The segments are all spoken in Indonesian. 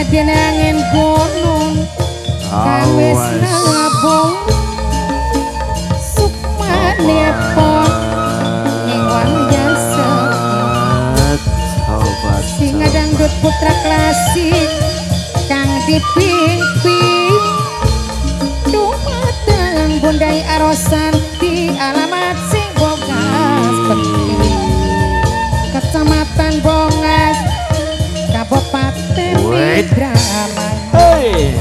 kaya dene angin gunung kawis nabung. Sukmane pon ning wayasa sing dangdut putra klasik kang dipimpin. Dumateng bundai arosan di alamat sing bogas. Penting kecamatan bongas Hey,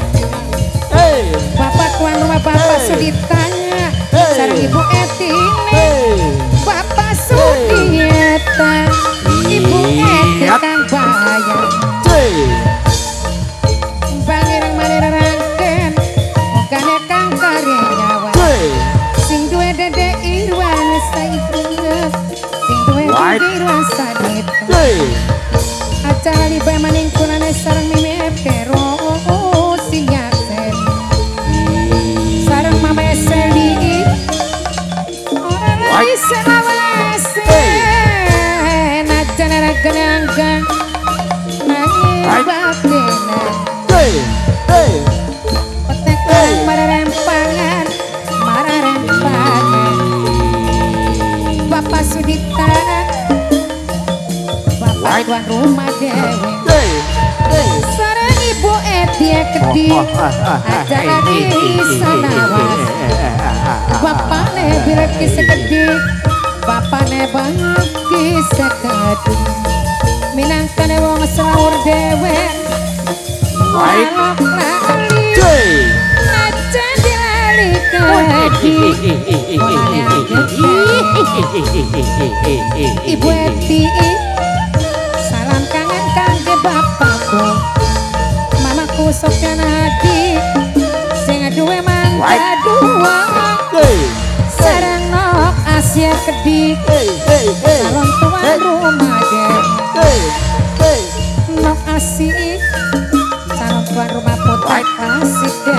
hey, bapak tuan rumah bapak Hey. Suditanya. Hey. sareng ibu Etini hey. bapak Sudieta. Ibu Eti Yap. kang bayang Hey, Bangirang manira rangken Mukane kang karyawan. Hey. Sing duwe dede irwan saibunget Sing duwe Right. dede irwan sadit. Hey, Acara liba maning Bapak Sudita. Bapak tuan rumah hey. Sarang ibu Etia Kedi Aja lagi sanawas Bapak ne bilang kisah kedi Bapak ne banyak kisah kedi Minangkane wong selawur dewe. Walok lali Ibu Eti Salam kangen kangge bapakku Mamaku Sofyan Hadi Sing duwe mangga dua Sarang nok Asia Kedi. Calon tuan rumah. Nok Asih Calon tuan rumah putra Right.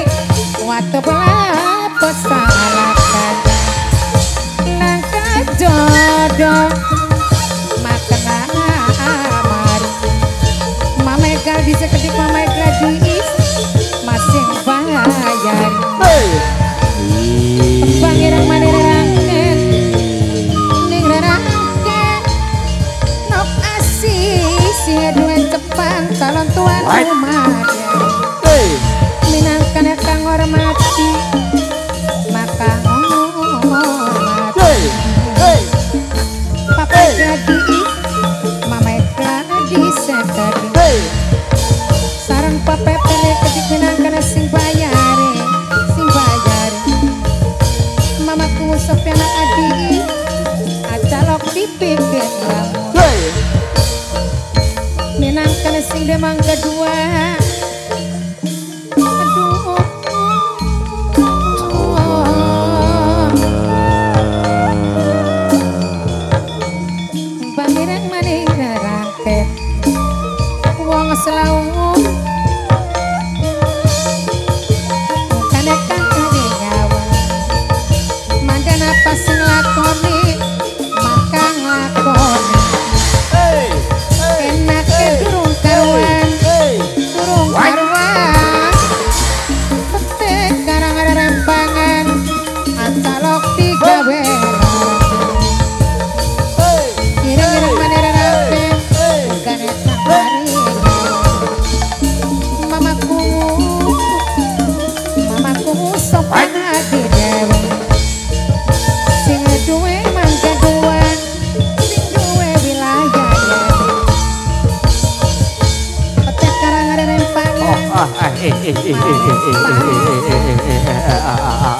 Karangsari Waktu belah pesalakan Langkah jodoh Mamaku Sofiana Adi. Acalok dipikir lamun Hey. Minangkan sing demang kedua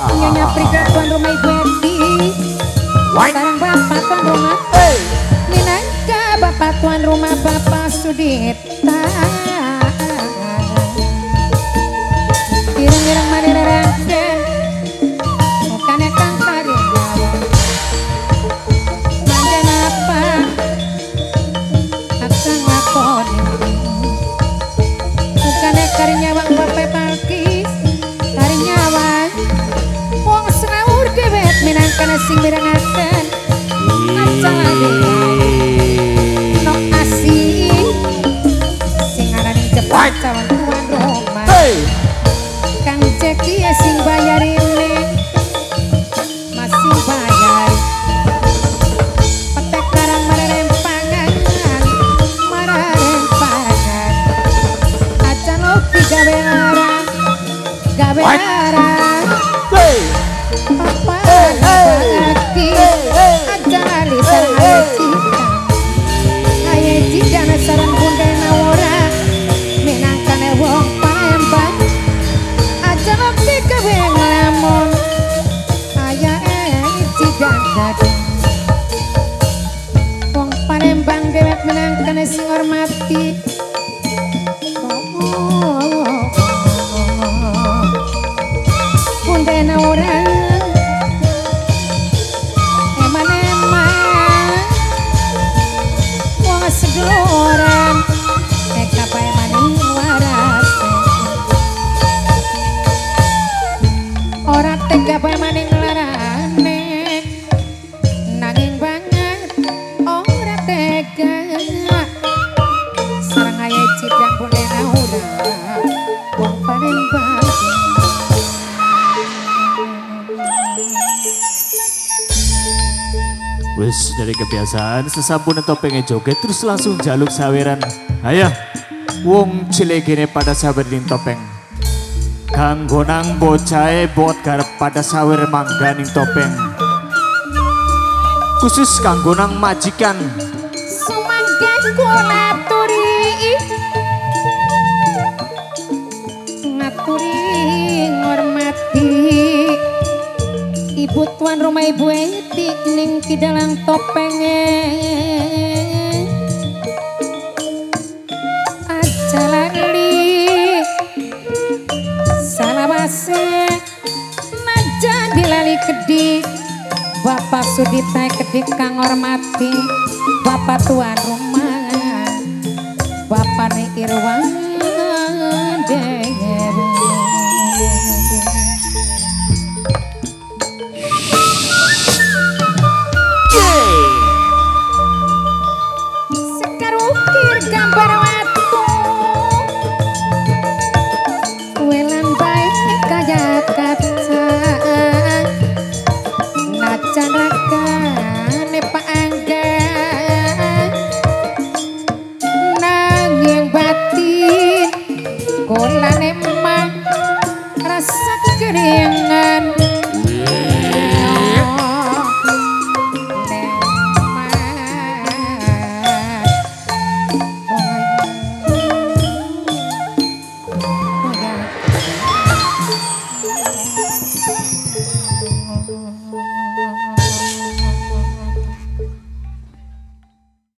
Punyanya Frida tuan rumah Ibu Eti Sekarang Bapak tuan rumah. Minangka Bapak tuan rumah Bapak Sudita. Sing mirengaken Dewek minangkane sing hormati. Bunda nawora eman-eman. Wong Wis dari kebiasaan sesampun topengnya joget terus langsung jaluk saweran. Ayo, wong cilik ini pada sawerin topeng. Kanggo nang bocahe bot garep pada sawer mangganing topeng. Khusus kanggo nang majikan. Sumangken kunaturi Ngaturi ngormati Ibu tuan rumah ibu eti ning kidalang topenge Aja lali Salawase Naja dilali kedik Bapak Sudita kedik kang hormati Bapak tuan rumah. Bapak Irwan Dewi Kanaka